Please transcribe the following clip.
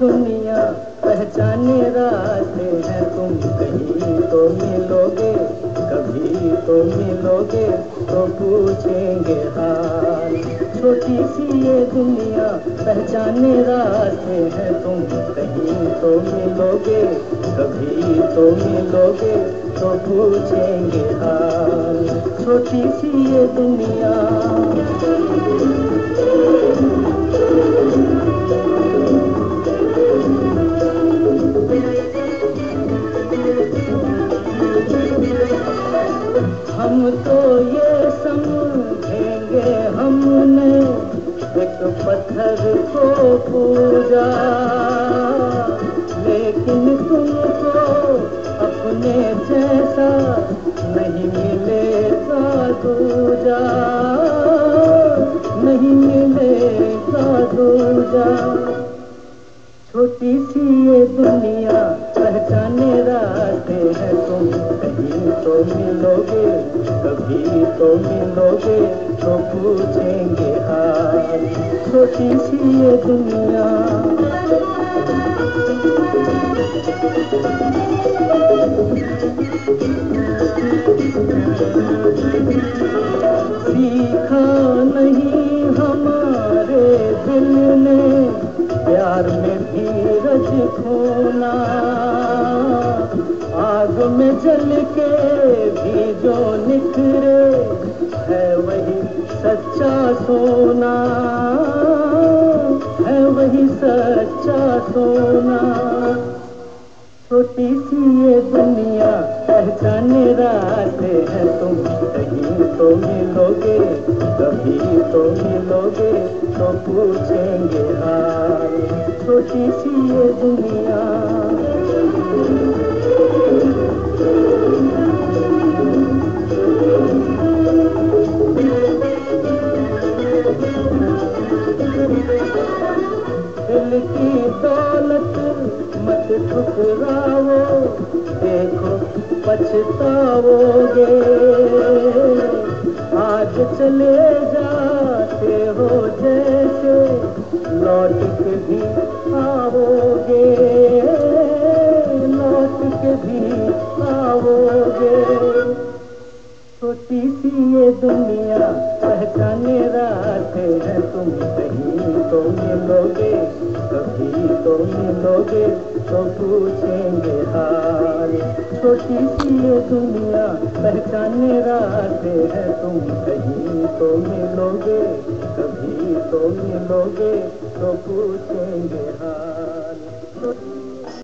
दुनिया पहचाने रास्ते कहीं तो मिलोगे कभी तो मिलोगे तो पूछेंगे हाल। छोटी सी ये दुनिया पहचाने रास्ते हैं तुम। कहीं तो मिलोगे, कभी तो मिलोगे तो पूछेंगे हाल। छोटी सी ये दुनिया। हम तो ये पत्थर को पूजा। लेकिन तुमको अपने जैसा नहीं मिलेगा दूजा। नहीं मिलेगा दूजा। छोटी सी ये दुनिया तो मिलोगे कभी तो मिलोगे तो पूछेंगे हाल छोटी सी ये दुनिया सीखा नहीं हमारे दिल ने, प्यार में धीरज खोना। में जल के भी जो निखरे, है वही सच्चा सोना। है वही सच्चा सोना। छोटी सी ये दुनिया पहचाने रास्ते हैं तुम। कहीं तो मिलोगे, कभी तो मिलोगे तो पूछेंगे हाल। छोटी सी ये दुनिया ठुकराओ देखो पछताओगे। आज चले जाते हो जैसे लौट के भी आओगे। लौट के भी आओगे। छोटी सी ये दुनिया पहचाने रास्ते हैं, तुम कहीं तो मिलोगे, कभी तो मिलोगे। तो पूछेंगे हाल। छोटी सी ये दुनिया पहचाने रास्ते है तुम। कहीं तो मिलोगे, कभी तो मिलोगे तो पूछेंगे हाल।